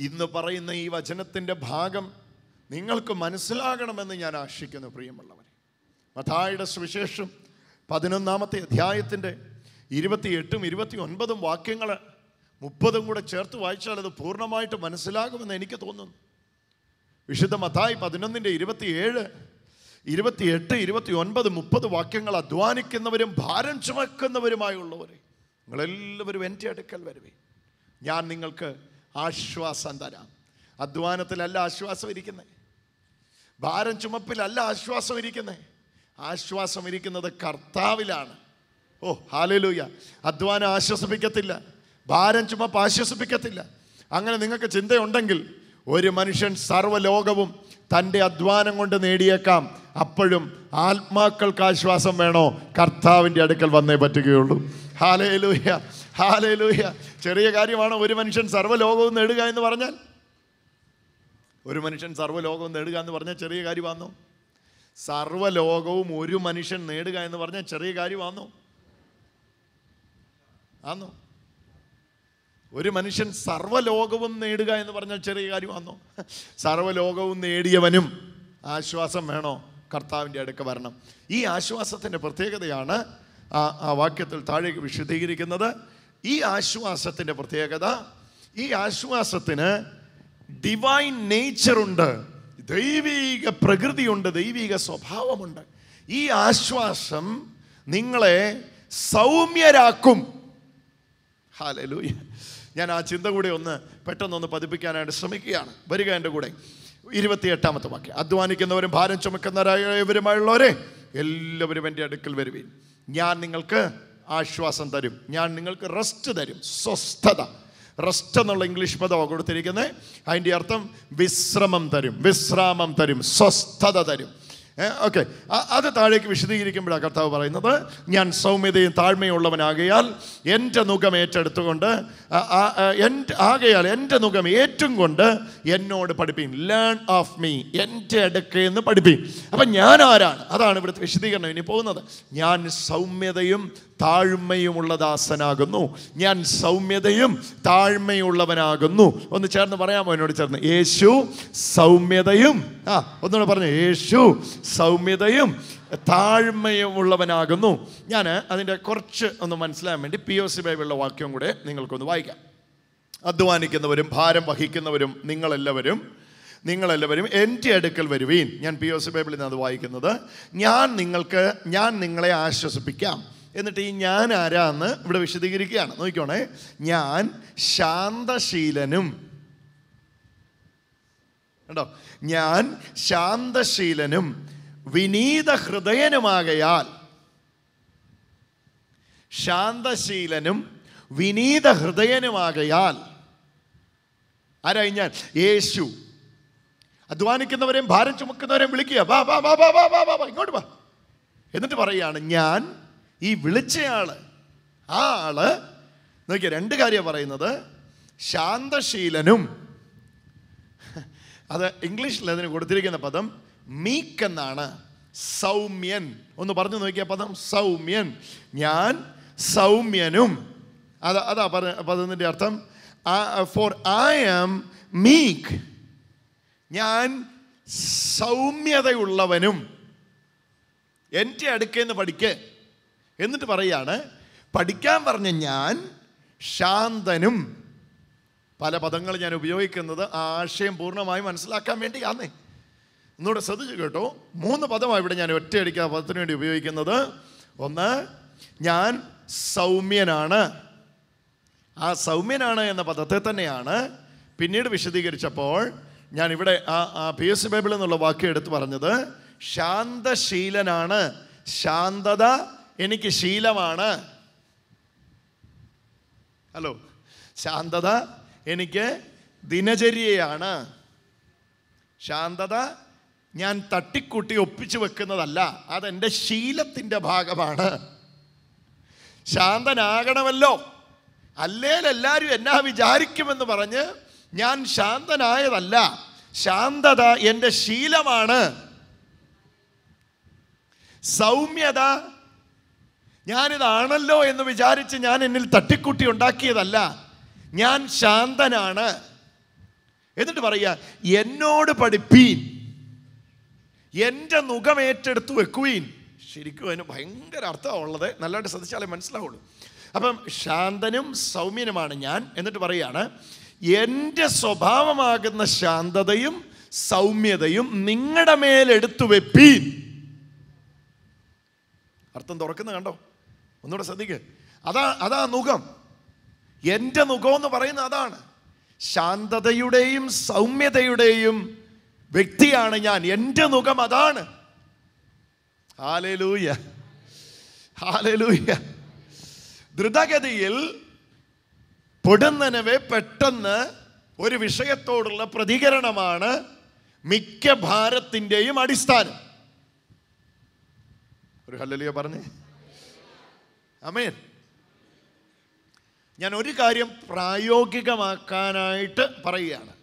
ഇന്ന് പറയുന്ന ഈ വചനത്തിന്റെ ഭാഗം നിങ്ങൾക്ക് മനസ്സിലാകണമെന്ന് ഞാൻ ആശിക്കുന്നു പ്രിയമുള്ളവരെ. മഥായുടെ സുവിശേഷം പതിനൊന്നാമത്തെ അധ്യായത്തിന്റെ ഇരുപത്തിയെട്ടും ഇരുപത്തി ഒൻപതും വാക്യങ്ങൾ മുപ്പതും കൂടെ ചേർത്ത് വായിച്ചാൽ അത് പൂർണമായിട്ട് മനസ്സിലാകുമെന്ന് എനിക്ക് തോന്നുന്നു. വിശുദ്ധ മത്തായി പതിനൊന്നിന്റെ ഇരുപത്തിയേഴ് ഇരുപത്തിയെട്ട് ഇരുപത്തി ഒൻപത് മുപ്പത് വാക്യങ്ങൾ അധ്വാനിക്കുന്നവരും ഭാരം ചുമക്കുന്നവരുമായുള്ളവരെ. നിങ്ങളെല്ലാവരും എന്റെ അടുക്കൽ വരുവേ. ഞാൻ നിങ്ങൾക്ക് ആശ്വാസം തരാം അധ്വാനത്തിലല്ല ആശ്വാസം ഇരിക്കുന്നത് ഭാരം ചുമപ്പിലല്ല ആശ്വാസം ഇരിക്കുന്നത് ആശ്വാസം ഇരിക്കുന്നത് കർത്താവിലാണ്. ഓ ഹാലലൂയ. അധ്വാനം ആശ്വസിപ്പിക്കത്തില്ല. ഭാരം ചുമപ്പ് ആശ്വസിപ്പിക്കത്തില്ല. അങ്ങനെ നിങ്ങൾക്ക് ചിന്തയുണ്ടെങ്കിൽ ഒരു മനുഷ്യൻ സർവലോകവും തന്റെ അധ്വാനം കൊണ്ട് നേടിയേക്കാം. അപ്പോഴും ആത്മാക്കൾക്ക് ആശ്വാസം വേണോ? കർത്താവിന്റെ അടുക്കൽ വന്നേ പറ്റുകയുള്ളൂ. ഹാലേലൂയ. ഹാലേലൂയ. ചെറിയ കാര്യമാണ് ഒരു മനുഷ്യൻ സർവലോകവും നേടുക എന്ന് പറഞ്ഞാൽ? ഒരു മനുഷ്യൻ സർവലോകവും നേടുക എന്ന് പറഞ്ഞാൽ ചെറിയ കാര്യമാണോ സർവലോകവും ഒരു മനുഷ്യൻ നേടുക എന്ന് പറഞ്ഞാൽ ചെറിയ കാര്യമാണോ ആന്നോ? ഒരു മനുഷ്യൻ സർവലോകവും നേടുക എന്ന് പറഞ്ഞാൽ ചെറിയ കാര്യമാണോ സർവലോകവും നേടിയവനും ആശ്വാസം വേണോ? കർത്താവിന്റെ അടുക്ക വരണം. ഈ ആശ്വാസത്തിന്റെ പ്രത്യേകതയാണ് ആ വാക്യത്തിൽ താഴേക്ക് വിശദീകരിക്കുന്നത്. ഈ ആശ്വാസത്തിന്റെ പ്രത്യേകത ഈ ആശ്വാസത്തിന് ഡിവൈൻ നേച്ചറുണ്ട് ദൈവീക പ്രകൃതിയുണ്ട് ദൈവീക സ്വഭാവമുണ്ട്. ഈ ആശ്വാസം നിങ്ങളെ സൗമ്യരാക്കും. ഹാലലൂയ ഞാൻ ആ ചിന്ത കൂടെ ഒന്ന് പെട്ടെന്നൊന്ന് പതിപ്പിക്കാനായിട്ട് ശ്രമിക്കുകയാണ്. വരിക എന്റെ കൂടെ. ഇരുപത്തിയെട്ടാമത്തെ വാക്യം. അധ്വാനിക്കുന്നവരും ഭാരം ചുമക്കുന്നവരായവരുമായുള്ളവരെ എല്ലാവരും എന്റെ അടുക്കൽ വരുവീൻ. ഞാൻ നിങ്ങൾക്ക് ആശ്വാസം തരും. ഞാൻ നിങ്ങൾക്ക് റെസ്റ്റ് തരും. സ്വസ്ഥത. റെസ്റ്റ് എന്നുള്ള ഇംഗ്ലീഷ് പദമാണ് കൊടുത്തിരിക്കുന്നത്. അതിന്റെ അർത്ഥം വിശ്രമം തരും. വിശ്രാമം തരും. സ്വസ്ഥത തരും. ഓക്കെ. അത് താഴേക്ക് വിശദീകരിക്കുമ്പോഴാണ് കർത്താവ് പറയുന്നത് ഞാൻ സൗമ്യതയും താഴ്മയുള്ളവനാകയാൽ എന്റെ മുഖം ഏറ്റെടുത്തുകൊണ്ട് എന്റെ ആകയാൽ എന്റെ മുഖം ഏറ്റും കൊണ്ട് എന്നോട് പഠിപ്പീൻ ലേൺ ഓഫ് മീ എന്റെ അടുക്കെന്ന് പഠിപ്പീൻ അപ്പം ഞാൻ ആരാണ്? അതാണ് ഇവിടുത്തെ വിശദീകരണം. ഇനി പോകുന്നത് ഞാൻ സൗമ്യതയും താഴ്മയുമുള്ള ദാസനാകുന്നു. ഞാൻ സൗമ്യതയും താഴ്മയുള്ളവനാകുന്നു. ഒന്ന് ചേർന്ന് പറയാമോ എന്നോട് ചേർന്ന്? യേശു സൗമ്യതയും ആ ഒന്നുകൂടെ പറഞ്ഞു. യേശു സൗമ്യതയും താഴ്മയും ഉള്ളവനാകുന്നു ഞാൻ അതിന്റെ കുറച്ച് ഒന്ന് മനസ്സിലാൻ വേണ്ടി പി ഒ സി ബൈബിളിലെ വാക്യം കൂടെ നിങ്ങൾക്കൊന്ന് വായിക്കാം. അധ്വാനിക്കുന്നവരും ഭാരം വഹിക്കുന്നവരും നിങ്ങളെല്ലാവരും നിങ്ങളെല്ലാവരും എന്റെ അടുക്കൽ വരുവീൻ. ഞാൻ പി ഒ സി ബൈബിളിൽ നിന്ന് അത് വായിക്കുന്നത് ഞാൻ നിങ്ങൾക്ക് ഞാൻ നിങ്ങളെ ആശ്വസിപ്പിക്കാം. എന്നിട്ട് ഈ ഞാൻ ആരാന്ന് ഇവിടെ വിശദീകരിക്കുകയാണ്. നോക്കിക്കോണേ. ഞാൻ ശാന്തശീലനും. കണ്ടോ? ഞാൻ ശാന്തശീലനും. വിനീത ഹൃദയനുമാകയാൽ ശാന്തശീലനും വിനീത ഹൃദയനുമാകയാൽ ആരായി ഞാൻ യേശു. അധ്വാനിക്കുന്നവരെയും ഭാരം ചുമക്കുന്നവരെയും വിളിക്കുക. വാ വാ വാ വാ വാ വാ വാ ഇങ്ങോട്ട് വാ. എന്നിട്ട് പറയുകയാണ് ഞാൻ ഈ വിളിച്ചയാൾ ആ ആൾ നോക്കിയ രണ്ട് കാര്യം പറയുന്നത്. ശാന്തശീലനും അത് ഇംഗ്ലീഷിൽ അതിന് കൊടുത്തിരിക്കുന്ന പദം മീക്ക് എന്നാണ് സൗമ്യൻ. ഒന്ന് പറഞ്ഞു നോക്കിയ പദം സൗമ്യൻ. ഞാൻ സൗമ്യനും. അത് അതാ പറഞ്ഞ പദത്തിന്റെ അർത്ഥം. ഫോർ ഐ ആം മീക്ക് ഞാൻ സൗമ്യതയുള്ളവനും. എന്റെ അടുക്കേന്ന് പഠിക്ക്. എന്നിട്ട് പറയാണ് പഠിക്കാൻ പറഞ്ഞ ഞാൻ ശാന്തനും. പല പദങ്ങൾ ഞാൻ ഉപയോഗിക്കുന്നത് ആ ആശയം പൂർണമായി മനസ്സിലാക്കാൻ വേണ്ടിയാന്നേ. ഒന്നുകൂടെ ശ്രദ്ധിച്ചു കേട്ടോ. മൂന്ന് പദമാണ് ഇവിടെ ഞാൻ ഒറ്റയടിക്ക് ആ പദത്തിന് വേണ്ടി ഉപയോഗിക്കുന്നത്. ഒന്ന് ഞാൻ സൗമ്യനാണ്. ആ സൗമ്യനാണ് എന്ന പദത്തെ തന്നെയാണ് പിന്നീട് വിശദീകരിച്ചപ്പോൾ ഞാൻ ഇവിടെ ആ ആ പി എസ് ബൈബിൾ നിന്നുള്ള വാക്യം എടുത്ത് പറഞ്ഞത്. ശാന്തശീലനാണ്. ശാന്തത എനിക്ക് ശീലമാണ്. ഹലോ. ശാന്തത എനിക്ക് ദിനചര്യയാണ്. ശാന്തത ഞാൻ തട്ടിക്കൂട്ടി ഒപ്പിച്ചു വെക്കുന്നതല്ല അതെന്റെ ശീലത്തിന്റെ ഭാഗമാണ്. ശാന്തനാകണമല്ലോ. അല്ലേൽ എല്ലാവരും എന്നാ വിചാരിക്കുമെന്ന് പറഞ്ഞ് ഞാൻ ശാന്തനായതല്ല ശാന്തത എന്റെ ശീലമാണ്. സൗമ്യത ഞാനിതാണല്ലോ എന്ന് വിചാരിച്ച് ഞാൻ എന്നിൽ തട്ടിക്കൂട്ടി ഉണ്ടാക്കിയതല്ല ഞാൻ ശാന്തനാണ്. എന്നിട്ട് പറയുക എന്നോട് പഠിപ്പീൻ എന്റെ മുഖം ഏറ്റെടുത്ത് വെക്കുവീൻ. ശരിക്കും അതിന് ഭയങ്കര അർത്ഥമുള്ളത് നല്ലതായിട്ട് ശ്രദ്ധിച്ചാലേ മനസ്സിലാവുള്ളൂ. അപ്പം ശാന്തനും സൗമ്യനുമാണ് ഞാൻ എന്നിട്ട് പറയാണ് എന്റെ സ്വഭാവമാകുന്ന ശാന്തതയും സൗമ്യതയും നിങ്ങളുടെ മേലെടുത്തു വെപ്പീൻ. അർത്ഥം തുറക്കുന്ന കണ്ടോ? ഒന്നുകൂടെ ശ്രദ്ധിക്ക്. അതാ അതാ മുഖം എന്റെ മുഖം എന്ന് പറയുന്നത് അതാണ്. ശാന്തതയുടെയും സൗമ്യതയുടെയും വ്യക്തിയാണ് ഞാൻ എന്റെ മുഖം അതാണ്. ഹാലലൂയ. ഹാലലൂയ. ദ്രുതഗതിയിൽ പൊടുന്നനവെ പെട്ടെന്ന് ഒരു വിഷയത്തോടുള്ള പ്രതികരണമാണ് മിക്ക ഭാരത്തിന്റെയും അടിസ്ഥാനം. ഒരു ഹല്ലലിയ പറഞ്ഞേ. അമേൻ ഞാൻ ഒരു കാര്യം പ്രായോഗികമാക്കാനായിട്ട് പറയുകയാണ്.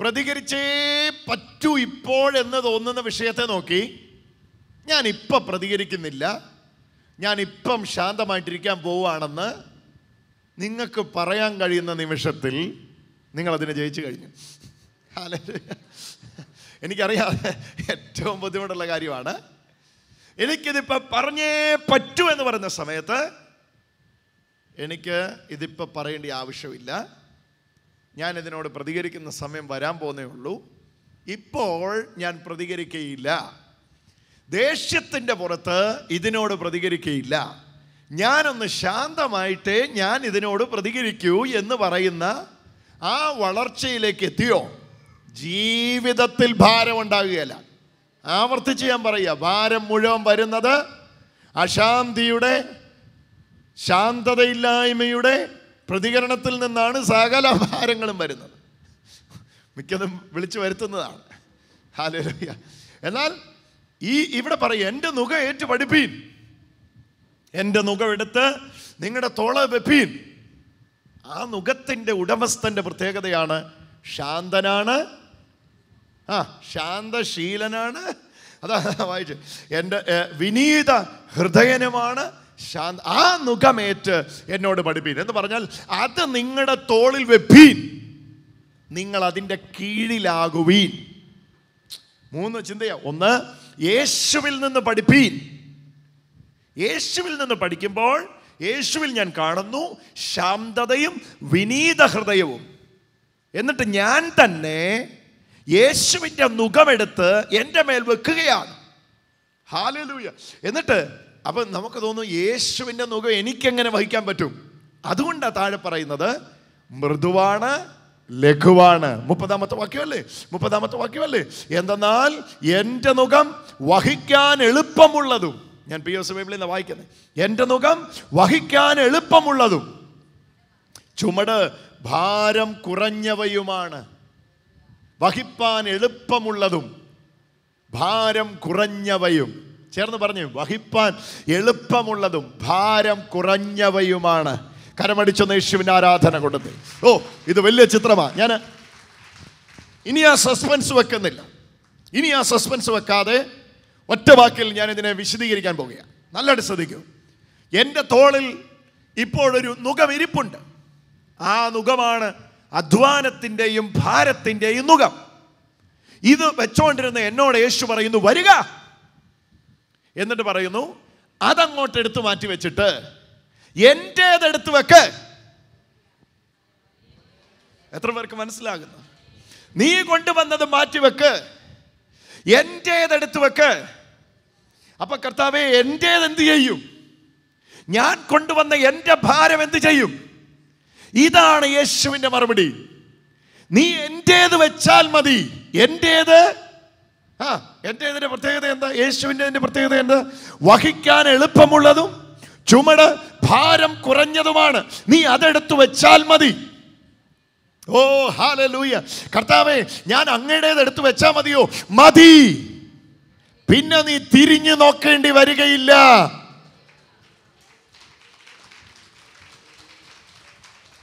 പ്രതികരിച്ചേ പറ്റൂ ഇപ്പോഴെന്ന് തോന്നുന്ന വിഷയത്തെ നോക്കി. ഞാൻ ഇപ്പം പ്രതികരിക്കുന്നില്ല. ഞാൻ ഇപ്പം ശാന്തമായിട്ടിരിക്കാൻ പോവുകയാണെന്ന് നിങ്ങൾക്ക് പറയാൻ കഴിയുന്ന നിമിഷത്തിൽ നിങ്ങളതിനെ ജയിച്ചു കഴിഞ്ഞു. എനിക്കറിയാം ഏറ്റവും ബുദ്ധിമുട്ടുള്ള കാര്യമാണ്. എനിക്കിതിപ്പോൾ പറഞ്ഞേ പറ്റൂ എന്ന് പറയുന്ന സമയത്ത് എനിക്ക് ഇതിപ്പോൾ പറയേണ്ട ആവശ്യമില്ല. ഞാൻ ഇതിനോട് പ്രതികരിക്കുന്ന സമയം വരാൻ പോകുന്നേ ഉള്ളൂ. ഇപ്പോൾ ഞാൻ പ്രതികരിക്കുകയില്ല ദേഷ്യത്തിന്റെ പുറത്ത് ഇതിനോട് പ്രതികരിക്കുകയില്ല ഞാനൊന്ന് ശാന്തമായിട്ടേ ഞാൻ ഇതിനോട് പ്രതികരിക്കൂ എന്ന് പറയുന്ന ആ വളർച്ചയിലേക്ക് എത്തിയോ? ജീവിതത്തിൽ ഭാരം ഉണ്ടാകുകയല്ല ആവർത്തിച്ച് ഞാൻ പറയുക ഭാരം മുഴുവൻ വരുന്നത് അശാന്തിയുടെ ശാന്തതയില്ലായ്മയുടെ പ്രതികരണത്തിൽ നിന്നാണ് സകല ഭാരങ്ങളും വരുന്നത്. മിക്കതും വിളിച്ചു വരുത്തുന്നതാണ്. ഹാലൂയ എന്നാൽ ഈ ഇവിടെ പറയും എന്റെ നുക ഏറ്റു പഠിപ്പീൻ. എന്റെ നുകമെടുത്ത് നിങ്ങളുടെ തോള വെപ്പീൻ. ആ നുഖത്തിന്റെ ഉടമസ്ഥന്റെ പ്രത്യേകതയാണ് ശാന്തനാണ്. ആ ശാന്തശീലനാണ്. അതാ വായിച്ചു. എന്റെ വിനീത ഹൃദയനുമാണ്. ശാന്ത ആ നുഖമേറ്റ് എന്നോട് പഠിപ്പീൻ. എന്ന് പറഞ്ഞാൽ അത് നിങ്ങളുടെ തോളിൽ വെപ്പീൻ. നിങ്ങൾ അതിന്റെ കീഴിലാകുവീൻ. മൂന്ന് ചിന്തയാ. ഒന്ന് യേശുവിൽ നിന്ന് പഠിപ്പീൻ. യേശുവിൽ നിന്ന് പഠിക്കുമ്പോൾ യേശുവിൽ ഞാൻ കാണുന്നു ശാന്തതയും വിനീത ഹൃദയവും എന്നിട്ട് ഞാൻ തന്നെ യേശുവിന്റെ മുഖമെടുത്ത് എന്റെ മേൽ വെക്കുകയാണ്. ഹാലലൂയ. എന്നിട്ട് അപ്പം നമുക്ക് തോന്നും യേശുവിന്റെ മുഖം എനിക്കെങ്ങനെ വഹിക്കാൻ പറ്റും? അതുകൊണ്ടാണ് താഴെ പറയുന്നത് മൃദുവാണ് ലഘുവാണ്. മുപ്പതാമത്തെ വാക്യമല്ലേ? മുപ്പതാമത്തെ വാക്യമല്ലേ? എന്തെന്നാൽ എന്റെ മുഖം വഹിക്കാൻ എളുപ്പമുള്ളതും. ഞാൻ പി എസ് ബൈബിളിൽ നിന്ന് വായിക്കുന്നത് എന്റെ മുഖം വഹിക്കാൻ എളുപ്പമുള്ളതും. ചുമട് ഭാരം കുറഞ്ഞവയുമാണ്. വഹിപ്പാൻ എളുപ്പമുള്ളതും. ഭാരം കുറഞ്ഞവയും. ചേർന്ന് പറഞ്ഞു വഹിപ്പാൻ എളുപ്പമുള്ളതും ഭാരം കുറഞ്ഞവയുമാണ്. കരമടിച്ചൊന്ന് യേശുവിന്റെ ആരാധന കൊടുത്ത്. ഓ ഇത് വലിയ ചിത്രമാണ് ഞാൻ ഇനി ആ സസ്പെൻസ് വെക്കുന്നില്ല. ഇനി ആ സസ്പെൻസ് വെക്കാതെ ഒറ്റ വാക്കിൽ ഞാൻ ഇതിനെ വിശദീകരിക്കാൻ പോകുകയാണ് നല്ലതായിട്ട് ശ്രദ്ധിക്കൂ. എന്റെ തോളിൽ ഇപ്പോഴൊരു നുഖം ഇരിപ്പുണ്ട്. ആ നുഖമാണ് അധ്വാനത്തിന്റെയും ഭാരത്തിന്റെയും നുഖം. ഇത് വെച്ചോണ്ടിരുന്ന എന്നോട് യേശു പറയുന്നു വരിക. എന്നിട്ട് പറയുന്നു അതങ്ങോട്ട് എടുത്തു മാറ്റി വെച്ചിട്ട് എന്റേതെടുത്ത് വെക്ക്. എത്ര പേർക്ക് മനസ്സിലാകുന്നു? നീ കൊണ്ടുവന്നത് മാറ്റി വെക്ക്. എടുത്തു വെക്ക്. അപ്പൊ കർത്താവെ എന്റേത് എന്ത് ചെയ്യും? ഞാൻ കൊണ്ടുവന്ന എന്റെ ഭാരം എന്ത് ചെയ്യും? ഇതാണ് യേശുവിന്റെ മറുപടി. നീ എന്റേത് വെച്ചാൽ മതി. എന്റേത് ആ എന്റെ ഇതിന്റെ പ്രത്യേകത എന്താ? യേശുവിന്റെ ഇതിന്റെ പ്രത്യേകത എന്താ? വഹിക്കാൻ എളുപ്പമുള്ളതും ചുമട് ഭാരം കുറഞ്ഞതുമാണ്. നീ അതെടുത്ത് വെച്ചാൽ മതി. ഓ ഹാല ലൂയ കർത്താവേ ഞാൻ അങ്ങയുടേത് എടുത്ത് വെച്ചാൽ മതിയോ? മതി. പിന്നെ നീ തിരിഞ്ഞു നോക്കേണ്ടി വരികയില്ല.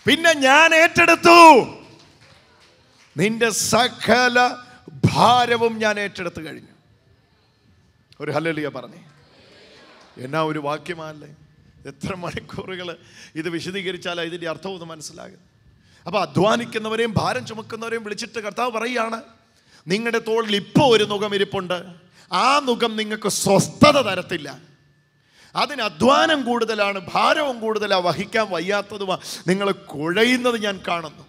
പിന്നെ ഞാൻ ഏറ്റെടുത്തു. നിന്റെ സകല ഭാരവും ഞാൻ ഏറ്റെടുത്ത് കഴിഞ്ഞു. ഒരു ഹല്ലലിയ പറഞ്ഞേ. എന്നാ ഒരു വാക്യമാണല്ലേ? എത്ര മണിക്കൂറുകൾ ഇത് വിശദീകരിച്ചാൽ ഇതിന്റെ അർത്ഥം ഒന്ന് മനസ്സിലാകും അപ്പോൾ അധ്വാനിക്കുന്നവരെയും ഭാരം ചുമക്കുന്നവരെയും വിളിച്ചിട്ട് കർത്താവ് പറയുകയാണ് നിങ്ങളുടെ തോളിൽ ഇപ്പോൾ ഒരു മുഖം ഇരിപ്പുണ്ട്. ആ മുഖം നിങ്ങൾക്ക് സ്വസ്ഥത തരത്തില്ല. അതിന് അധ്വാനം കൂടുതലാണ് ഭാരവും കൂടുതലാണ് വഹിക്കാൻ വയ്യാത്തതുമാണ് നിങ്ങൾ കുഴയുന്നത് ഞാൻ കാണുന്നു.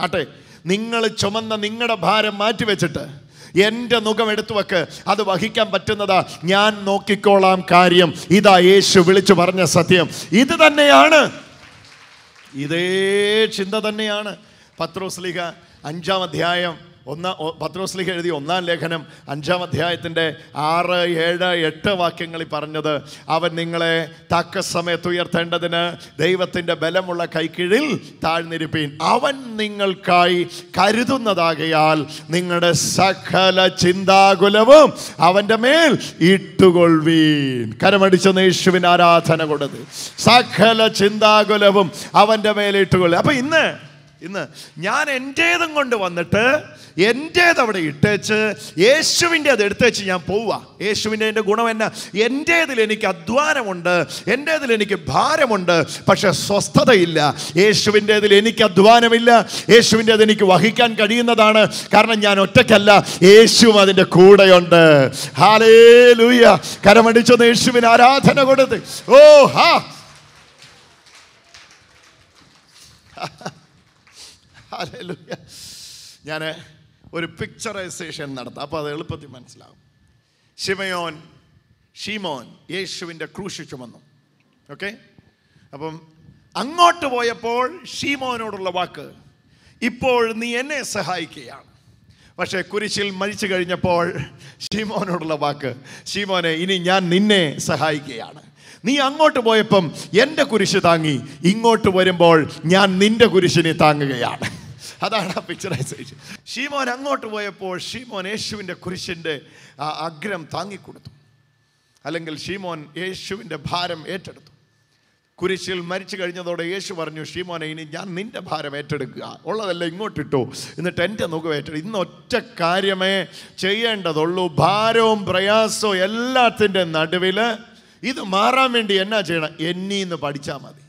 ആട്ടെ നിങ്ങൾ ചുമന്ന നിങ്ങളുടെ ഭാരം മാറ്റിവെച്ചിട്ട് എന്റെ മുഖം എടുത്തു വെക്ക്. അത് വഹിക്കാൻ പറ്റുന്നതാ. ഞാൻ നോക്കിക്കോളാം കാര്യം. ഇതാ യേശു വിളിച്ചു പറഞ്ഞ സത്യം. ഇത് തന്നെയാണ്. ഇതേ ചിന്ത തന്നെയാണ്. പത്രോസ്ലിഹ അഞ്ചാം അധ്യായം ഒന്നാം പത്രോസ്ലിഹ എഴുതിയ ഒന്നാം ലേഖനം അഞ്ചാം അധ്യായത്തിന്റെ ആറ് ഏഴ് എട്ട് വാക്യങ്ങളിൽ പറഞ്ഞത് അവൻ നിങ്ങളെ തക്ക സമയത്ത് ഉയർത്തേണ്ടതിന് ദൈവത്തിന്റെ ബലമുള്ള കൈക്കീഴിൽ താഴ്ന്നിരിപ്പീൻ. അവൻ നിങ്ങൾക്കായി കരുതുന്നതാകയാൽ നിങ്ങളുടെ സകല ചിന്താകുലവും അവന്റെ മേൽ ഇട്ടുകൊള്ളുവീൻ. കരമടിച്ച യേശുവിന് ആരാധന കൊടുത്ത്. സകല ചിന്താകുലവും അവന്റെ മേലിട്ടുകൊള്ളി അപ്പം ഇന്ന് ഇന്ന് ഞാൻ എന്റേതും കൊണ്ട് വന്നിട്ട് എന്റേത് അവിടെ ഇട്ടേച്ച് യേശുവിന്റെ അത് എടുത്തേച്ച് ഞാൻ പോവുക. യേശുവിന്റെ എന്റെ ഗുണം എന്നാ? എന്റേതിൽ എനിക്ക് അധ്വാനമുണ്ട് എന്റേതിൽ എനിക്ക് ഭാരമുണ്ട് പക്ഷെ സ്വസ്ഥതയില്ല. യേശുവിന്റേതിൽ എനിക്ക് അധ്വാനമില്ല. യേശുവിന്റെ അത് എനിക്ക് വഹിക്കാൻ കഴിയുന്നതാണ്. കാരണം ഞാൻ ഒറ്റയ്ക്കല്ല യേശുവും അതിന്റെ കൂടെയുണ്ട്. ഹാലേ ലൂയ കരമടിച്ചൊന്ന് യേശുവിന് ആരാധന കൊടുത്ത്. ഓ ഹാ. ഞാൻ ഒരു പിക്ചറൈസേഷൻ നടത്താം. അപ്പോൾ അത് എളുപ്പത്തിൽ മനസ്സിലാവും. ഷിമയോൻ ഷീമോൻ യേശുവിന്റെ ക്രൂശ് ചുമന്നു. ഓക്കെ അപ്പം അങ്ങോട്ട് പോയപ്പോൾ ഷീമോനോടുള്ള വാക്ക് ഇപ്പോൾ നീ എന്നെ സഹായിക്കുകയാണ്. പക്ഷേ കുരിശിൽ മരിച്ചു കഴിഞ്ഞപ്പോൾ ഷീമോനോടുള്ള വാക്ക് ഷീമോനെ ഇനി ഞാൻ നിന്നെ സഹായിക്കുകയാണ്. നീ അങ്ങോട്ട് പോയപ്പം എന്റെ കുരിശ് താങ്ങി ഇങ്ങോട്ട് വരുമ്പോൾ ഞാൻ നിന്റെ കുരിശിനെ താങ്ങുകയാണ്. അതാണ് ആ പിക്ചറൈസേഷൻ ഷീമോൻ അങ്ങോട്ട് പോയപ്പോൾ ഷീമോൻ യേശുവിന്റെ കുരിശിന്റെ ആ അഗ്രം താങ്ങിക്കൊടുത്തു. അല്ലെങ്കിൽ ഷീമോൻ യേശുവിന്റെ ഭാരം ഏറ്റെടുത്തു. കുരിശിൽ മരിച്ചു കഴിഞ്ഞതോടെ യേശു പറഞ്ഞു ഷീമോനെ ഇനി ഞാൻ നിന്റെ ഭാരം ഏറ്റെടുക്കുക. ഉള്ളതല്ല ഇങ്ങോട്ടിട്ടു. എന്നിട്ട് എന്റെ മുഖം ഏറ്റെടു ഇന്ന് ഒറ്റ കാര്യമേ ചെയ്യേണ്ടതുള്ളൂ. ഭാരവും പ്രയാസവും എല്ലാത്തിന്റെ നടുവിൽ ഇത് മാറാൻ വേണ്ടി എന്നാ ചെയ്യണം? എന്നീന്ന് പഠിച്ചാൽ മതി.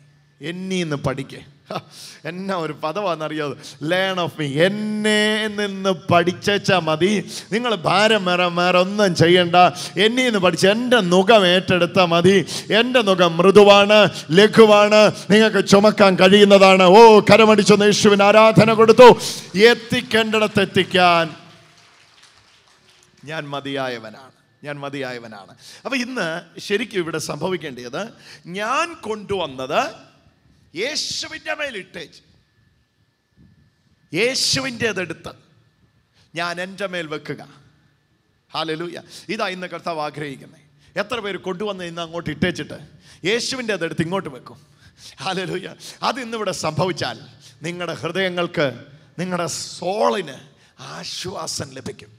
എന്നീന്ന് പഠിക്കേ. എന്നാ ഒരു പദമാണെന്നറിയാതെ ലേൺ ഓഫ് മീ എന്നെ നിന്ന് പഠിച്ചാൽ മതി. നിങ്ങൾ ഭാരം വേറെ വേറെ ഒന്നും ചെയ്യണ്ട. എന്നെ നിന്ന് പഠിച്ച് എന്റെ മുഖം ഏറ്റെടുത്താൽ മതി. എന്റെ മുഖം മൃദുവാണ് ലഘുവാണ്. നിങ്ങൾക്ക് ചുമക്കാൻ കഴിയുന്നതാണ്. ഓ കരമടിച്ചൊന്ന് യേശുവിന് ആരാധന കൊടുത്തു. എത്തിക്കേണ്ടിടത്ത് എത്തിക്കാൻ. ഞാൻ മതിയായവനാണ്. ഞാൻ മതിയായവനാണ്. അപ്പം ഇന്ന് ശരിക്കും ഇവിടെ സംഭവിക്കേണ്ടത് ഞാൻ കൊണ്ടുവന്നത് യേശുവിന്റെ മേലിട്ടേച്ച് യേശുവിന്റെതെടുത്ത് ഞാൻ എന്റെ മേൽ വെക്കുക. ഹാലലൂയ ഇതാ ഇന്ന് കർത്താവ് ആഗ്രഹിക്കുന്നത് എത്ര പേര് കൊണ്ടുവന്ന് ഇന്ന് അങ്ങോട്ട് ഇട്ടേച്ചിട്ട് യേശുവിന്റെ അതെടുത്ത് ഇങ്ങോട്ട് വെക്കും. ഹാലലൂയ അത് ഇന്നിവിടെ സംഭവിച്ചാൽ നിങ്ങളുടെ ഹൃദയങ്ങൾക്ക് നിങ്ങളുടെ സോളിന് ആശ്വാസം ലഭിക്കും.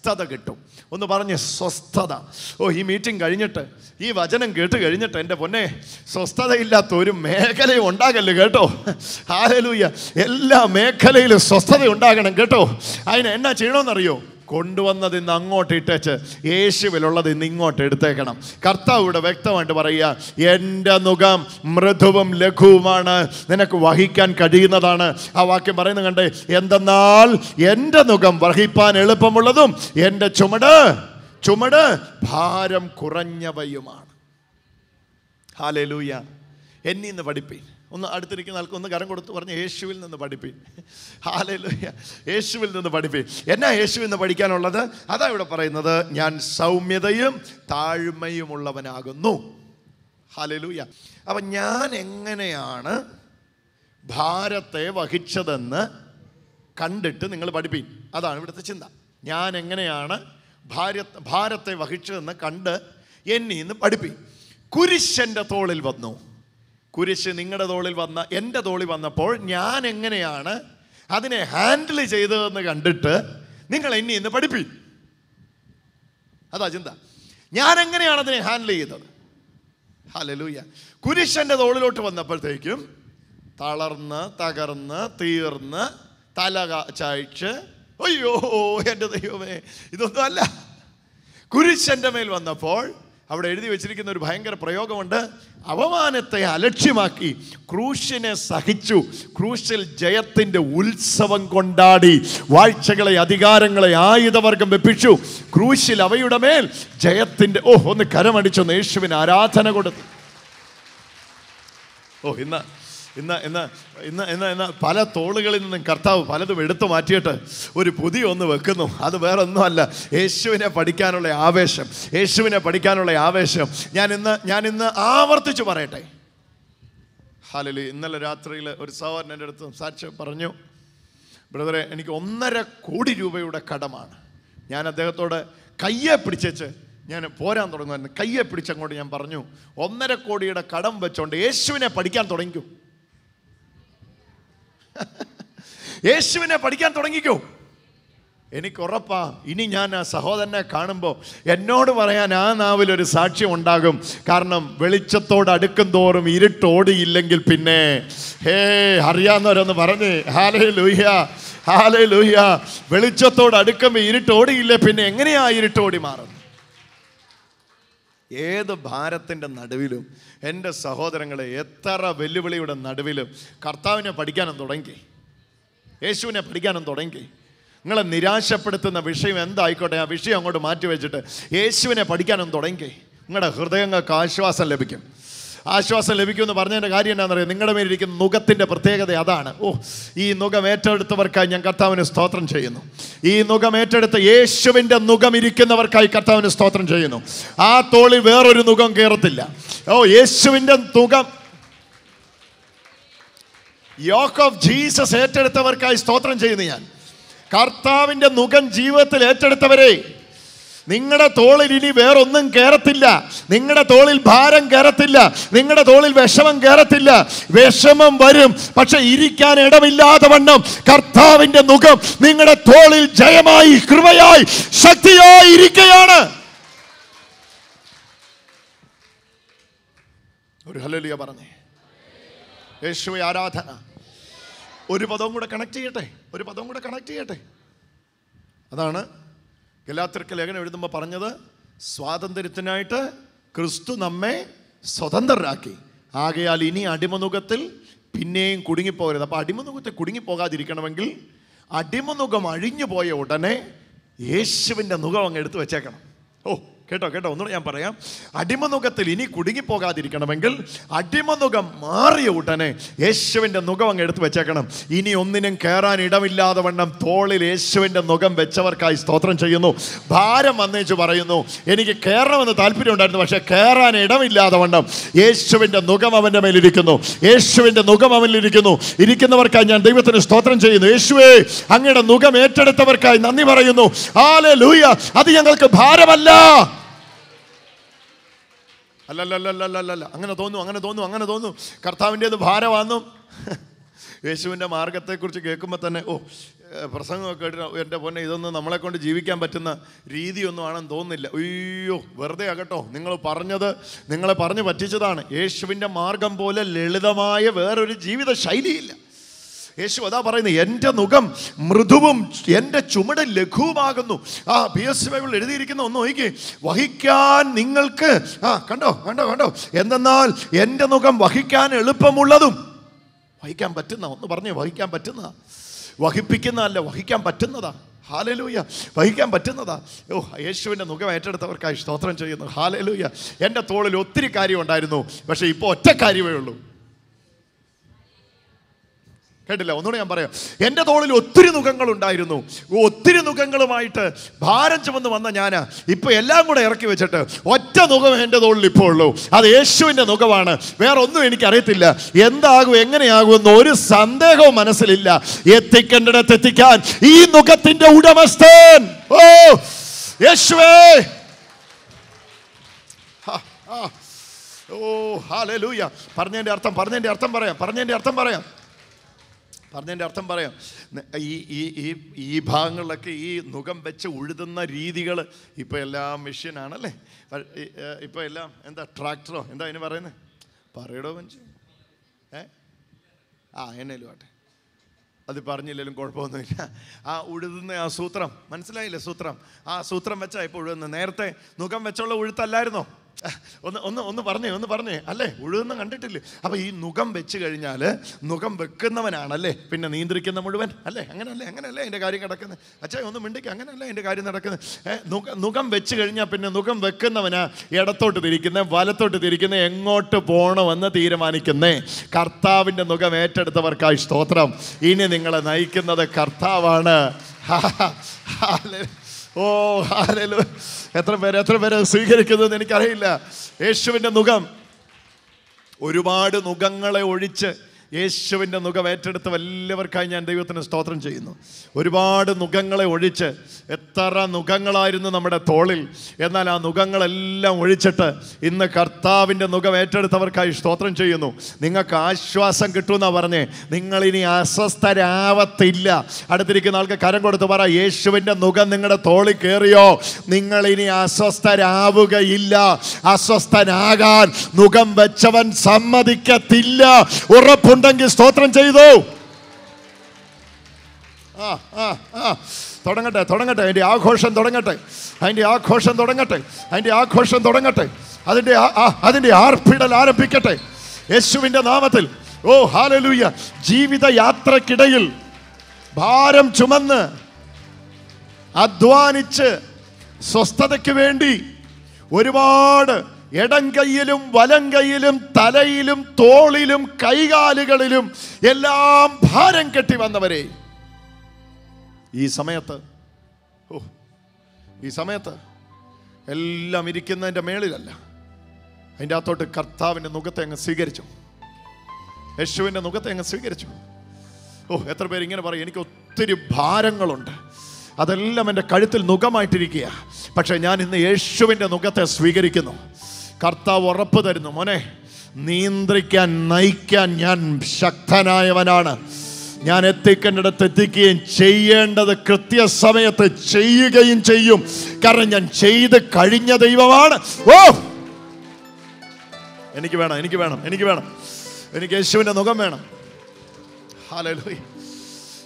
സ്വസ്ഥത കിട്ടും. ഒന്ന് പറഞ്ഞ് സ്വസ്ഥത. ഓ ഈ മീറ്റിംഗ് കഴിഞ്ഞിട്ട് ഈ വചനം കേട്ട് കഴിഞ്ഞിട്ട് എന്റെ പൊന്നെ സ്വസ്ഥതയില്ലാത്ത ഒരു മേഖലയും ഉണ്ടാകല്ലേ കേട്ടോ? ഹാലലൂയ എല്ലാ മേഖലയിലും സ്വസ്ഥത ഉണ്ടാകണം കേട്ടോ. അതിന് എന്നാ ചെയ്യണമെന്നറിയോ? കൊണ്ടുവന്നത് ഇന്ന് അങ്ങോട്ട് ഇട്ടേച്ച് യേശുവിലുള്ളത് ഇന്ന് ഇങ്ങോട്ട് എടുത്തേക്കണം. കർത്താവ് ഇവിടെ വ്യക്തമായിട്ട് പറയുക എന്റെ മുഖം മൃദുവും ലഘുവുമാണ്. നിനക്ക് വഹിക്കാൻ കഴിയുന്നതാണ്. ആ വാക്യം പറയുന്നത് കണ്ടേ എന്തെന്നാൽ എന്റെ മുഖം വഹിപ്പാൻ എളുപ്പമുള്ളതും എന്റെ ചുമട് ചുമട് ഭാരം കുറഞ്ഞവയുമാണ്. ഹാലലൂയ. എന്നീന്ന് പഠിപ്പീൻ ഒന്ന് അടുത്തിരിക്കുന്ന ആൾക്ക് ഒന്ന് കരം കൊടുത്ത് പറഞ്ഞ് യേശുവിൽ നിന്ന് പഠിപ്പി. ഹാലയിലൂയ യേശുവിൽ നിന്ന് പഠിപ്പി. എന്നാ യേശുവിൽ നിന്ന് പഠിക്കാനുള്ളത്? അതാ ഇവിടെ പറയുന്നത് ഞാൻ സൗമ്യതയും താഴ്മയുമുള്ളവനാകുന്നു. ഹാലലൂയ. അപ്പം ഞാൻ എങ്ങനെയാണ് ഭാരത്തെ വഹിച്ചതെന്ന് കണ്ടിട്ട് നിങ്ങൾ പഠിപ്പി. അതാണ് ഇവിടുത്തെ ചിന്ത. ഞാൻ എങ്ങനെയാണ് ഭാര്യ ഭാരത്തെ വഹിച്ചതെന്ന് കണ്ട് എന്നെ ഇന്ന് പഠിപ്പി. കുരിശന്റെ തോളിൽ വന്നു. കുരിശ് നിങ്ങളുടെ തോളിൽ വന്ന എന്റെ തോളിൽ വന്നപ്പോൾ ഞാൻ എങ്ങനെയാണ് അതിനെ ഹാൻഡിൽ ചെയ്തതെന്ന് കണ്ടിട്ട് നിങ്ങൾ എന്നെ ഇന്ന് പഠിപ്പി. അതാ ചിന്ത. ഞാൻ എങ്ങനെയാണ് അതിനെ ഹാൻഡിൽ ചെയ്തത്? ഹലലൂയ കുരിശന്റെ തോളിലോട്ട് വന്നപ്പോഴത്തേക്കും തളർന്ന് തകർന്ന് തീർന്ന് തല ചായച്ച് അയ്യോ എന്റെ ദൈവമേ ഇതൊന്നും അല്ല കുരിശന്റെ മേൽ വന്നപ്പോൾ അവിടെ എഴുതി വെച്ചിരിക്കുന്ന ഒരു ഭയങ്കര പ്രയോഗമുണ്ട്. അവമാനത്തെ അലക്ഷ്യമാക്കി ക്രൂശിനെ സഹിച്ചു. ക്രൂശിൽ ജയത്തിന്റെ ഉത്സവം കൊണ്ടാടി. വാഴ്ചകളെ അധികാരങ്ങളെ ആയുധവർഗം വെപ്പിച്ചു. ക്രൂശിൽ അവയുടെ മേൽ ജയത്തിന്റെ ഓ ഒന്ന് കരമടിച്ചൊന്ന് യേശുവിന് ആരാധന കൊടുത്തു. ഓ ഇന്ന് ഇന്ന് ഇന്ന് ഇന്ന് ഇന്ന് ഇന്ന് പല തോളുകളിൽ നിന്നും കർത്താവ് പലതും എടുത്തു മാറ്റിയിട്ട് ഒരു പുതിയ ഒന്ന് വെക്കുന്നു. അത് വേറെ ഒന്നുമല്ല യേശുവിനെ പഠിക്കാനുള്ള ആവേശം. യേശുവിനെ പഠിക്കാനുള്ള ആവേശം. ഞാൻ ഇന്ന് ഞാൻ ഇന്ന് ആവർത്തിച്ച് പറയട്ടെ. ഹാലലി ഇന്നലെ രാത്രിയിൽ ഒരു സഹോദരൻ എന്റെ അടുത്ത് സംസാരിച്ച് പറഞ്ഞു ബ്രദറെ എനിക്ക് ഒന്നര കോടി രൂപയുടെ കടമാണ്. ഞാൻ അദ്ദേഹത്തോട് കയ്യെ പിടിച്ചേച്ച് ഞാൻ പോരാൻ തുടങ്ങുമായിരുന്നു. കയ്യെ പിടിച്ചങ്ങോട്ട് ഞാൻ പറഞ്ഞു ഒന്നര കോടിയുടെ കടം വെച്ചോണ്ട് യേശുവിനെ പഠിക്കാൻ തുടങ്ങിക്കൂ. യേശുവിനെ പഠിക്കാൻ തുടങ്ങിക്കോ. എനിക്ക് ഉറപ്പാ ഇനി ഞാൻ ആ സഹോദരനെ കാണുമ്പോൾ എന്നോട് പറയാൻ ആ നാവിൽ ഒരു സാക്ഷ്യം ഉണ്ടാകും. കാരണം വെളിച്ചത്തോട് അടുക്കും തോറും ഇരുട്ടോടിയില്ലെങ്കിൽ പിന്നെ ഹേ അറിയാവുന്നവരൊന്ന് പറഞ്ഞ് ഹാലേ ലൂഹ്യ ഹാലേ ലൂഹ്യ വെളിച്ചത്തോട് അടുക്കുമ്പോൾ ഇരുട്ടോടിയില്ലേ പിന്നെ എങ്ങനെയാ ഇരുട്ടോടി മാറും ഏത് ഭാരത്തിന്റെ നടുവിലും എന്റെ സഹോദരങ്ങളെ എത്ര വെല്ലുവിളിയുടെ നടുവിലും കർത്താവിനെ പഠിക്കാനും തുടങ്ങി. യേശുവിനെ പഠിക്കാനും തുടങ്ങി. നിങ്ങളെ നിരാശപ്പെടുത്തുന്ന വിഷയം എന്തായിക്കോട്ടെ? ആ വിഷയം അങ്ങോട്ട് മാറ്റി വെച്ചിട്ട് യേശുവിനെ പഠിക്കാനും തുടങ്ങി. നിങ്ങളുടെ ഹൃദയങ്ങൾക്ക് ആശ്വാസം ലഭിക്കും. ആശ്വാസം ലഭിക്കുമെന്ന് പറഞ്ഞതിന്റെ കാര്യം എന്താണെന്നറിയാം? നിങ്ങളുടെ മേലിരിക്കുന്ന നുഖത്തിന്റെ പ്രത്യേകത അതാണ്. ഓ ഈ നുഖം ഏറ്റെടുത്തവർക്കായി ഞാൻ കർത്താവിന് സ്തോത്രം ചെയ്യുന്നു. ഈ നുഖം ഏറ്റെടുത്ത യേശുവിന്റെ നുഖം ഇരിക്കുന്നവർക്കായി കർത്താവിന് സ്തോത്രം ചെയ്യുന്നു. ആ തോളിൽ വേറൊരു നുഖം കയറത്തില്ല. ഓ യേശുവിന്റെ നുഖം. യോക്ക് ഓഫ് ജീസസ് ഏറ്റെടുത്തവർക്കായി സ്തോത്രം ചെയ്യുന്നു ഞാൻ. കർത്താവിന്റെ മുഖം ജീവിതത്തിൽ ഏറ്റെടുത്തവരെ. നിങ്ങളുടെ തോളിൽ ഇനി വേറൊന്നും കയറത്തില്ല നിങ്ങളുടെ തോളിൽ ഭാരം കയറത്തില്ല നിങ്ങളുടെ തോളിൽ വിഷമം കയറത്തില്ല വിഷമം വരും. പക്ഷെ ഇരിക്കാൻ ഇടമില്ലാതെ വണ്ണം കർത്താവിന്റെ മുഖം നിങ്ങളുടെ തോളിൽ ജയമായി കൃപയായി ശക്തിയായി ഇരിക്കുകയാണ് ഒരു ഹലലിയ പറഞ്ഞേ. യേശുവെ ആരാധന. ഒരു പദവും കൂടെ കണക്ട് ചെയ്യട്ടെ. ഒരു പദവും കൂടെ കണക്ട് ചെയ്യട്ടെ. അതാണ് ഗലാത്തിർക്ക് ലേഖനം എഴുതുമ്പോൾ പറഞ്ഞത് സ്വാതന്ത്ര്യത്തിനായിട്ട് ക്രിസ്തു നമ്മെ സ്വതന്ത്രരാക്കി. ആകയാൽ ഇനി അടിമനുഖത്തിൽ പിന്നെയും കുടുങ്ങിപ്പോകരുത്. അപ്പോൾ അടിമനുഖത്തെ കുടുങ്ങിപ്പോകാതിരിക്കണമെങ്കിൽ അടിമനുഖം അഴിഞ്ഞു പോയ ഉടനെ യേശുവിന്റെ മുഖം അങ്ങ് എടുത്തു വെച്ചേക്കണം. ഓ കേട്ടോ കേട്ടോ ഒന്നുകൂടെ ഞാൻ പറയാം. അടിമനുഖത്തിൽ ഇനി കുടുങ്ങിപ്പോകാതിരിക്കണമെങ്കിൽ അടിമനുഖം മാറിയ ഉടനെ യേശുവിന്റെ മുഖം അങ്ങ് എടുത്ത് വെച്ചേക്കണം. ഇനി ഒന്നിനും കയറാൻ ഇടമില്ലാതെ വണ്ണം തോളിൽ യേശുവിന്റെ മുഖം വെച്ചവർക്കായി സ്തോത്രം ചെയ്യുന്നു. ഭാരം വന്നേച്ച് പറയുന്നു എനിക്ക് കയറണമെന്ന് താല്പര്യം ഉണ്ടായിരുന്നു പക്ഷേ കയറാൻ ഇടമില്ലാതെ വണ്ണം യേശുവിന്റെ മുഖം അവന്റെ മേലിരിക്കുന്നു യേശുവിന്റെ മുഖം അവനിലിരിക്കുന്നു ഇരിക്കുന്നവർക്കായി ഞാൻ ദൈവത്തിന് സ്തോത്രം ചെയ്യുന്നു. യേശുവേ അങ്ങയുടെ മുഖം ഏറ്റെടുത്തവർക്കായി നന്ദി പറയുന്നു. ആലെ ലൂയ അത് ഞങ്ങൾക്ക് ഭാരമല്ല. അല്ലല്ലല്ലല്ലല്ല അങ്ങനെ തോന്നും അങ്ങനെ തോന്നും അങ്ങനെ തോന്നുന്നു കർത്താവിന്റേത് ഭാരമാന്നു യേശുവിന്റെ മാർഗത്തെക്കുറിച്ച് കേൾക്കുമ്പോൾ തന്നെ ഓ പ്രസംഗമൊക്കെ കേട്ടിട്ട് എന്റെ പൊന്നെ ഇതൊന്നും നമ്മളെ കൊണ്ട് ജീവിക്കാൻ പറ്റുന്ന രീതിയൊന്നും ആണെന്ന് തോന്നുന്നില്ല. അയ്യോ വെറുതെ ആകട്ടോ. നിങ്ങൾ പറഞ്ഞത് നിങ്ങളെ പറഞ്ഞു പറ്റിച്ചതാണ്. യേശുവിന്റെ മാർഗം പോലെ ലളിതമായ വേറൊരു ജീവിത ശൈലിയില്ല യേശു അതാ പറയുന്നത് എന്റെ മുഖം മൃദുവും എന്റെ ചുമട് ലഘുവുമാകുന്നു. ആ പി എസ് ബൈബിൾ എഴുതിയിരിക്കുന്ന ഒന്ന് നോക്കി വഹിക്കാൻ നിങ്ങൾക്ക് ആ കണ്ടോ കണ്ടോ കണ്ടോ. എന്തെന്നാൽ എന്റെ മുഖം വഹിക്കാൻ എളുപ്പമുള്ളതും വഹിക്കാൻ പറ്റുന്ന ഒന്ന് പറഞ്ഞേ വഹിക്കാൻ പറ്റുന്നതാ. വഹിപ്പിക്കുന്നതല്ല വഹിക്കാൻ പറ്റുന്നതാ. ഹാലലൂയ. വഹിക്കാൻ പറ്റുന്നതാ. ഓ യേശുവിന്റെ മുഖം ഏറ്റെടുത്തവർക്കായി സ്തോത്രം ചെയ്യുന്നു. ഹാലലൂയ. എന്റെ തോളിൽ ഒത്തിരി കാര്യമുണ്ടായിരുന്നു പക്ഷേ ഇപ്പോൾ ഒറ്റ കാര്യമേ ഉള്ളൂ. കേട്ടില്ല. ഒന്നുകൂടെ ഞാൻ പറയാം. എന്റെ തോളിൽ ഒത്തിരി മുഖങ്ങൾ ഉണ്ടായിരുന്നു. ഒത്തിരി മുഖങ്ങളുമായിട്ട് ഭാരം ചുമന്ന് വന്ന ഞാൻ ഇപ്പൊ എല്ലാം കൂടെ ഇറക്കി വെച്ചിട്ട് ഒറ്റ മുഖം എന്റെ തോളിൽ ഇപ്പോൾ ഉള്ളൂ. അത് യേശുവിന്റെ മുഖമാണ് വേറെ ഒന്നും എനിക്കറിയത്തില്ല. എന്താകും എങ്ങനെയാകുമെന്ന് ഒരു സന്ദേഹവും മനസ്സിലില്ല. എത്തിക്കേണ്ടിടത്ത് എത്തിക്കാൻ ഈ മുഖത്തിന്റെ ഉടമസ്ഥൻ. ഓ യേശുവേ. ഓ ഹാലൂയ പറഞ്ഞതിന്റെ അർത്ഥം പറഞ്ഞതിന്റെ അർത്ഥം പറയാം പറഞ്ഞതിന്റെ അർത്ഥം പറയാം. പറഞ്ഞതിന്റെ അർത്ഥം പറയാം. ഈ ഈ ഈ ഈ ഭാഗങ്ങളിലൊക്കെ ഈ നുഖം വെച്ച് ഉഴുതുന്ന രീതികൾ ഇപ്പോൾ എല്ലാം മെഷീനാണല്ലേ ഇപ്പോൾ എല്ലാം എന്താ ട്രാക്ടറോ എന്താ അതിന് പറയുന്നത് പറയടോ മനുഷ്യൻ ഏ? ആ എന്നേലും ആട്ടെ. അത് പറഞ്ഞില്ലെങ്കിലും കുഴപ്പമൊന്നുമില്ല. ആ ഉഴുതുന്ന ആ സൂത്രം മനസ്സിലായില്ലേ സൂത്രം? ആ സൂത്രം വെച്ചാ ഇപ്പോൾ ഉഴുതുന്നത്. നേരത്തെ നുഖം വെച്ചുള്ള ഉഴുത്തല്ലായിരുന്നോ? ഒന്ന് ഒന്ന് ഒന്ന് പറഞ്ഞേ ഒന്ന് പറഞ്ഞേ അല്ലേ ഉഴുന്ന കണ്ടിട്ടില്ലേ അപ്പൊ ഈ നുഖം വെച്ച് കഴിഞ്ഞാൽ നുഖം വെക്കുന്നവനാണല്ലേ പിന്നെ നിയന്ത്രിക്കുന്ന മുഴുവൻ അല്ലേ അങ്ങനല്ലേ അങ്ങനല്ലേ എന്റെ കാര്യം കിടക്കുന്നത് അച്ഛാ ഒന്ന് മിണ്ടിക്ക് അങ്ങനല്ലേ എന്റെ കാര്യം നടക്കുന്നത് നുഖ- വെച്ച് കഴിഞ്ഞാൽ പിന്നെ നുഖം വെക്കുന്നവനാ ഇടത്തോട്ട് തിരിക്കുന്നത് വലത്തോട്ട് തിരിക്കുന്നത് എങ്ങോട്ട് പോകണമെന്ന് തീരുമാനിക്കുന്നേ കർത്താവിന്റെ നുഖം ഏറ്റെടുത്തവർക്കായി സ്തോത്രം ഇനി നിങ്ങളെ നയിക്കുന്നത് കർത്താവാണ് ഹാലേ ഓ ഹാലലു എത്ര പേര് എത്ര പേര് സ്വീകരിക്കുന്നത് എനിക്കറിയില്ല. യേശുവിന്റെ മുഖം ഒരുപാട് മുഖങ്ങളെ ഒഴിച്ച് യേശുവിന്റെ മുഖം ഏറ്റെടുത്ത് എല്ലാവർക്കായി ഞാൻ ദൈവത്തിന് സ്തോത്രം ചെയ്യുന്നു. ഒരുപാട് മുഖങ്ങളെ ഒഴിച്ച് എത്ര മുഖങ്ങളായിരുന്നു നമ്മുടെ തോളിൽ. എന്നാൽ ആ മുഖങ്ങളെല്ലാം ഒഴിച്ചിട്ട് ഇന്ന് കർത്താവിന്റെ മുഖം ഏറ്റെടുത്തവർക്കായി സ്തോത്രം ചെയ്യുന്നു. നിങ്ങൾക്ക് ആശ്വാസം കിട്ടുമെന്നാണ് പറഞ്ഞേ. നിങ്ങളിനി അസ്വസ്ഥരാവത്തില്ല. അടുത്തിരിക്കുന്ന ആൾക്ക് കരം കൊടുത്ത് പറ യേശുവിന്റെ മുഖം നിങ്ങളുടെ തോളിൽ കയറിയോ? നിങ്ങളിനി അസ്വസ്ഥരാവുകയില്ല. അസ്വസ്ഥനാകാൻ മുഖം വെച്ചവൻ സമ്മതിക്കത്തില്ല. ഉറപ്പുണ്ടെങ്കിൽ സ്തോത്രം ചെയ്തു. ആ ആ തുടങ്ങട്ടെ തുടങ്ങട്ടെ. അതിന്റെ ആഘോഷം തുടങ്ങട്ടെ. അതിന്റെ ആഘോഷം തുടങ്ങട്ടെ. അതിന്റെ ആഘോഷം തുടങ്ങട്ടെ. അതിന്റെ അതിന്റെ ആർപ്പിടൽ ആരംഭിക്കട്ടെ. യേശുവിന്റെ നാമത്തിൽ. ഓ ഹാലലൂയ. ജീവിത യാത്രക്കിടയിൽ ഭാരം ചുമന്ന് അധ്വാനിച്ച് സ്വസ്ഥതയ്ക്ക് വേണ്ടി ഒരുപാട് ഇടം കൈയിലും വലം കൈയിലും തലയിലും തോളിലും കൈകാലുകളിലും എല്ലാം ഭാരം കെട്ടി വന്നവരെ. ഈ സമയത്ത് ഓ ഈ സമയത്ത് എല്ലാം ഇരിക്കുന്നതിന്റെ മേളിലല്ല. അതിന്റെ അകത്തോട്ട് കർത്താവിന്റെ മുഖത്തെ അങ്ങ് സ്വീകരിച്ചു. യേശുവിന്റെ മുഖത്തെ അങ്ങ് സ്വീകരിച്ചു. ഓ എത്ര പേര് ഇങ്ങനെ പറയും എനിക്ക് ഒത്തിരി ഭാരങ്ങളുണ്ട്. അതെല്ലാം എന്റെ കഴുത്തിൽ നുഖമായിട്ടിരിക്കുക പക്ഷേ ഞാൻ ഇന്ന് യേശുവിന്റെ മുഖത്തെ സ്വീകരിക്കുന്നു. കർത്താവ് ഉറപ്പ് തരുന്നു മോനെ നിയന്ത്രിക്കാൻ നയിക്കാൻ ഞാൻ ശക്തനായവനാണ്. ഞാൻ എത്തിക്കേണ്ടിടത്ത് എത്തിക്കുകയും ചെയ്യേണ്ടത് കൃത്യസമയത്ത് ചെയ്യുകയും ചെയ്യും. കാരണം ഞാൻ ചെയ്ത് കഴിഞ്ഞ ദൈവമാണ്. ഓ! എനിക്ക് വേണം എനിക്ക് വേണം എനിക്ക് വേണം. എനിക്ക് യേശുവിന്റെ മുഖം വേണം. ഹാലോ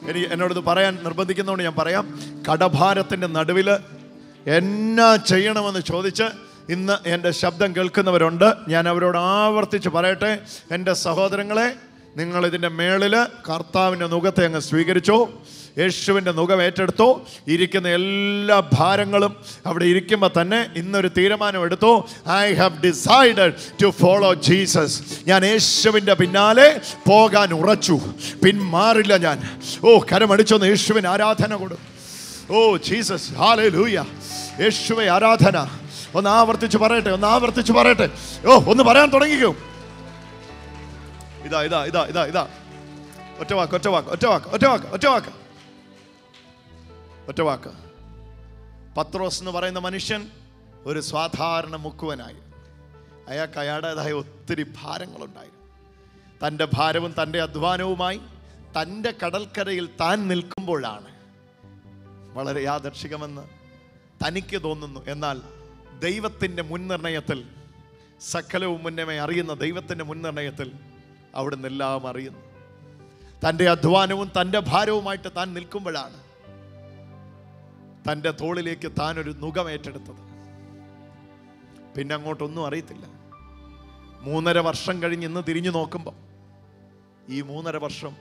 എനിക്ക് എന്നോടത് പറയാൻ നിർബന്ധിക്കുന്നതുകൊണ്ട് ഞാൻ പറയാം കടഭാരത്തിന്റെ നടുവിൽ എന്നാ ചെയ്യണമെന്ന് ചോദിച്ച് ഇന്ന് എന്റെ ശബ്ദം കേൾക്കുന്നവരുണ്ട്. ഞാൻ അവരോട് ആവർത്തിച്ച് പറയട്ടെ. എന്റെ സഹോദരങ്ങളെ നിങ്ങൾ ഇതിന്റെ മേളിൽ കർത്താവിന്റെ മുഖത്തെ അങ്ങ് സ്വീകരിച്ചോ. യേശുവിന്റെ മുഖം ഏറ്റെടുത്തോ. ഇരിക്കുന്ന എല്ലാ ഭാരങ്ങളും അവിടെ ഇരിക്കുമ്പോൾ തന്നെ ഇന്നൊരു തീരുമാനം എടുത്തോ. I have decided to follow Jesus ഞാൻ യേശുവിന്റെ പിന്നാലെ പോകാൻ ഉറച്ചു. പിന്മാറില്ല ഞാൻ. ഓ കരമടിച്ചൊന്ന് യേശുവിന് ആരാധന കൊടു. ഓ ജീസസ് ഹാലേ ലൂയ യേശുവെ ആരാധന. ഒന്ന് ആവർത്തിച്ച് പറയട്ടെ ഒന്ന് ആവർത്തിച്ച് പറയട്ടെ. ഓ ഒന്ന് പറയാൻ തുടങ്ങിക്കോ. ഇതാ ഇതാ ഇതാ ഇതാ ഇതാ. ഒറ്റ വാക്ക് ഒറ്റ വാക്ക് ഒറ്റ വാക്ക് ഒറ്റ വാക്ക് ഒറ്റ വാക്ക്. ഒറ്റ വാക്ക്. പത്രോസ് എന്ന് പറയുന്ന മനുഷ്യൻ ഒരു സാധാരണ മുക്കുവനായി. അയാൾക്ക് അയാളുടേതായ ഒത്തിരി ഭാരങ്ങളുണ്ടായിരുന്നു തന്റെ ഭാരവും തന്റെ അധ്വാനവുമായി തന്റെ കടൽക്കരയിൽ താൻ നിൽക്കുമ്പോഴാണ് വളരെ യാദർശികമെന്ന് തനിക്ക് തോന്നുന്നു. എന്നാൽ ദൈവത്തിന്റെ മുൻനിർണയത്തിൽ സകലവും മുന്നമേ അറിയുന്ന ദൈവത്തിന്റെ മുൻനിർണയത്തിൽ അവിടുന്ന് എല്ലാം അറിയുന്നു. തന്റെ അധ്വാനവും തന്റെ ഭാരവുമായിട്ട് താൻ നിൽക്കുമ്പോഴാണ് തന്റെ തോളിലേക്ക് താൻ ഒരു നുഖം ഏറ്റെടുത്തത്. പിന്നെ അങ്ങോട്ടൊന്നും അറിയത്തില്ല. മൂന്നര വർഷം കഴിഞ്ഞ് ഇന്ന് തിരിഞ്ഞു നോക്കുമ്പോൾ ഈ മൂന്നര വർഷം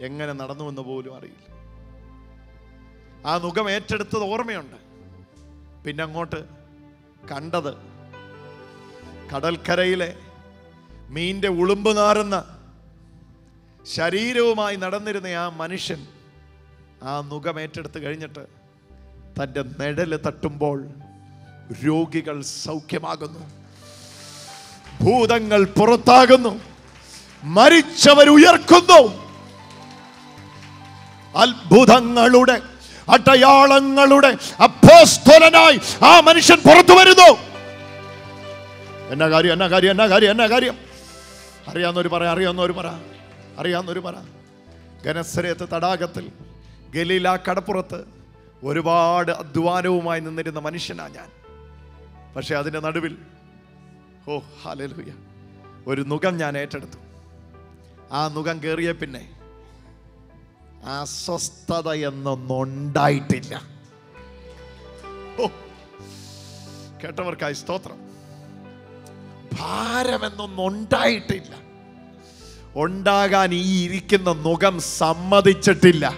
എങ്ങനെ നടന്നുവെന്ന് പോലും അറിയില്ല. ആ നുഖം ഏറ്റെടുത്തത് ഓർമ്മയുണ്ട്. പിന്നെ അങ്ങോട്ട് കണ്ടത് കടൽക്കരയിലെ മീന്റെ ഉളുമ്പ് നാറുന്ന ശരീരവുമായി നടന്നിരുന്ന ആ മനുഷ്യൻ ആ നുഖമേറ്റെടുത്ത് കഴിഞ്ഞിട്ട് തന്റെ നിഴൽ തട്ടുമ്പോൾ രോഗികൾ സൗഖ്യമാകുന്നു. ഭൂതങ്ങൾ പുറത്താകുന്നു. മരിച്ചവരുയർക്കുന്നു അത്ഭുതങ്ങളുടെ അടയാളങ്ങളുടെ അപ്പോസ്തലനായി ആ മനുഷ്യൻ പുറത്തു വരുന്നു. എന്നാ കാര്യം? എന്നാ കാര്യം? എന്നാ കാര്യം? എന്നാ കാര്യം? അറിയാവുന്നവർ പറ അറിയാവുന്നവർ പറ അറിയാവുന്നവർ പറ. ഗനസരയത്ത് തടാകത്തിൽ ഗലീല കടപ്പുറത്ത് ഒരുപാട് അധ്വാനവുമായി നിന്നിരുന്ന മനുഷ്യനാ ഞാൻ. പക്ഷെ അതിന്റെ നടുവിൽ ഓ ഹാലലുയ ഒരു നുഖം ഞാൻ ഏറ്റെടുത്തു. ആ നുഖം കയറിയ പിന്നെ അസ്വസ്ഥത എന്നൊന്നുണ്ടായിട്ടില്ല. കേട്ടവർക്കായി സ്തോത്രം. ഭാരമെന്നൊന്നും ഉണ്ടായിട്ടില്ല. ഉണ്ടാകാൻ ഈ ഇരിക്കുന്ന മുഖം സമ്മതിച്ചിട്ടില്ല.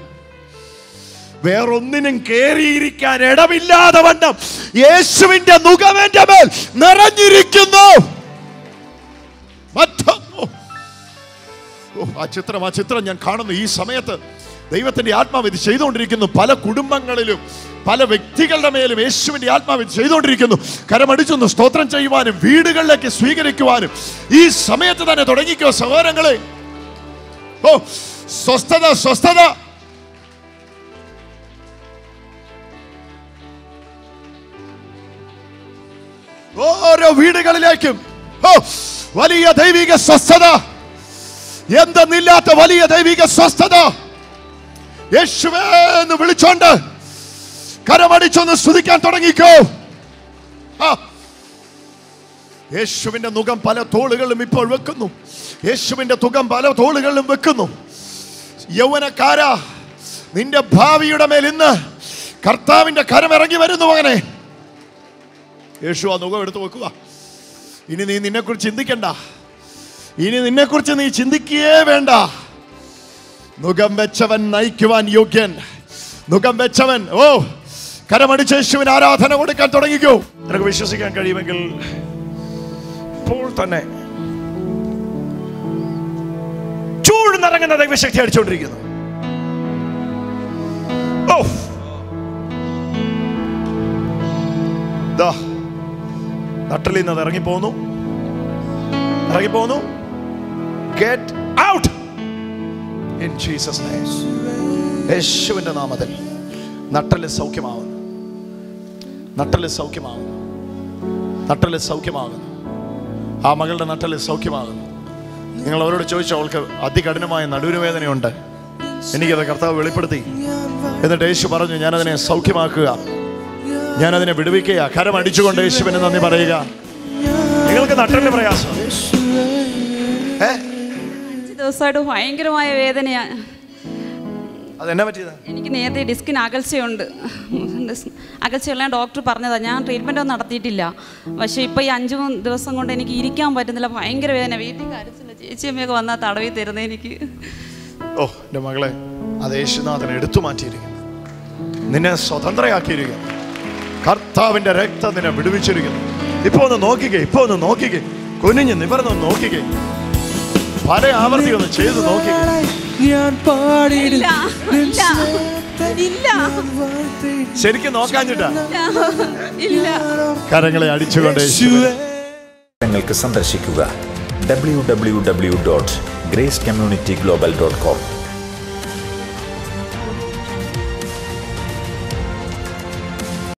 വേറൊന്നിനും കേറിയിരിക്കാൻ ഇടമില്ലാതെ വണ്ണം യേശുവിന്റെ മുഖം എന്റെ മേൽ നിറഞ്ഞിരിക്കുന്നു. ആ ചിത്രം ആ ചിത്രം ഞാൻ കാണുന്നു. ഈ സമയത്ത് ദൈവത്തിന്റെ ആത്മാവ് ഇത് ചെയ്തുകൊണ്ടിരിക്കുന്നു. പല കുടുംബങ്ങളിലും പല വ്യക്തികളുടെ മേലും യേശുവിന്റെ ആത്മാവ് ഇത് ചെയ്തുകൊണ്ടിരിക്കുന്നു. കരമടിച്ചൊന്ന് സ്തോത്രം ചെയ്യുവാനും വീടുകളിലേക്ക് സ്വീകരിക്കുവാനും ഈ സമയത്ത് തന്നെ തുടങ്ങിക്കോ സഹോദരങ്ങളെ. ഓ സ്വസ്ഥത സ്വസ്ഥത. ഓരോ വീടുകളിലേക്കും ഓ വലിയ ദൈവിക സ്വസ്ഥത. എന്തെന്നില്ലാത്ത വലിയ ദൈവിക സ്വസ്ഥത. യേശുവേ എന്ന് വിളിച്ചോണ്ട് കരമടിച്ചൊന്ന് സ്തുതിക്കാൻ തുടങ്ങിക്കോ. യേശുവിന്റെ മുഖം പല തോളുകളിലും ഇപ്പോൾ വെക്കുന്നു. യേശുവിന്റെ തുകം പല തോളുകളിലും വെക്കുന്നു. യൗവനക്കാരാ നിന്റെ ഭാവിയുടെ മേൽ ഇന്ന് കർത്താവിന്റെ കരം ഇറങ്ങി വരുന്നു മകനെ. യേശു ആ മുഖം എടുത്തു വെക്കുക. ഇനി നീ നിന്നെക്കുറിച്ച് ചിന്തിക്കണ്ട. ഇനി നിന്നെക്കുറിച്ച് നീ ചിന്തിക്കുകയേ വേണ്ട. മുഖം വെച്ചവൻ നയിക്കുവാൻ യോഗ്യൻ. മുഖം വെച്ചവൻ ഓ കരമടിച്ച് യേശുവിന് ആരാധന കൊടുക്കാൻ തുടങ്ങിക്കോ. നിനക്ക് വിശ്വസിക്കാൻ കഴിയുമെങ്കിൽ ഇപ്പോൾ തന്നെ ചൂഴ്ന്നിറങ്ങുന്ന ദൈവശക്തി അടിച്ചുകൊണ്ടിരിക്കുന്നു ഓ. ദാ നട്ടലിൽ നിന്ന് അത് ഇറങ്ങിപ്പോന്നു. ഇറങ്ങിപ്പോന്നു. ഗെറ്റ് ഔട്ട് ഇൻ ജീസസ് യേശുവിന്റെ നാമത്തിൽ നട്ടൽ സൗഖ്യമാവുന്നു. നട്ടൽ സൗഖ്യമാവുന്നു. നട്ടൽ സൗഖ്യമാകുന്നു ആ മകളുടെ നട്ടൽ സൗഖ്യമാകുന്നു നിങ്ങൾ അവരോട് ചോദിച്ചു അവൾക്ക് അതികഠിനമായ നടുവിനുവേദനയുണ്ട് എനിക്കത് കർത്താവ് വെളിപ്പെടുത്തി. എന്നിട്ട് യേശു പറഞ്ഞു ഞാനതിനെ സൗഖ്യമാക്കുക. ഞാനതിനെ വിടുവിക്കുക. കരം അടിച്ചുകൊണ്ട് യേശുവിനെ നന്ദി പറയുക. നിങ്ങൾക്ക് നട്ടലിന് പ്രയാസം ഏ? ദിവസമായിട്ട് ഭയങ്കരമായ വേദനയാണ് അതെന്നാ പറ്റിയതാ? എനിക്ക് നേരത്തെ ഡിസ്കിന് അകൽച്ചയുണ്ട്. അകൽച്ചയുള്ള ഡോക്ടർ പറഞ്ഞതാണ് ഞാൻ ട്രീറ്റ്മെന്റ് ഒന്നും നടത്തിയിട്ടില്ല. പക്ഷേ ഇപ്പോൾ ഈ അഞ്ച് മൂന്ന് ദിവസം കൊണ്ട് എനിക്ക് ഇരിക്കാൻ പറ്റുന്നില്ല. ഭയങ്കര വേദന. വീട്ടിൽ കരച്ചില്ല ചേച്ചിയമ്മയൊക്കെ വന്നാൽ തടവി തരുന്നത് എനിക്ക്. ഓ എന്റെ മകളെ അത് യേശുനാഥൻ എടുത്തു മാറ്റിയിരിക്കുന്നു. നിന്നെ സ്വതന്ത്രയാക്കിയിരിക്കുന്നു. കർത്താവിന്റെ രക്തം നിന്നെ വിടുവിച്ചിരിക്കുന്നു. ഇപ്പോൾ ഒന്ന് നോക്കിക്കേ ഇപ്പോൾ ഒന്ന് നോക്കിക്കേ. കുനിഞ്ഞ് നിവർന്നൊന്ന് നോക്കിക്കേ. പല ആവർത്തി ഒന്ന് ചെയ്ത് നോക്കി. ഞാൻ ശരിക്കും നോക്കാഞ്ഞിട്ടാ? ഇല്ല. കരങ്ങളെ അടിച്ചുകൊണ്ട്. ഞങ്ങൾക്ക് സന്ദർശിക്കുക. W W W dot grace community global dot com